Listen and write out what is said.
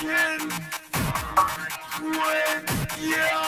can quit. Yeah.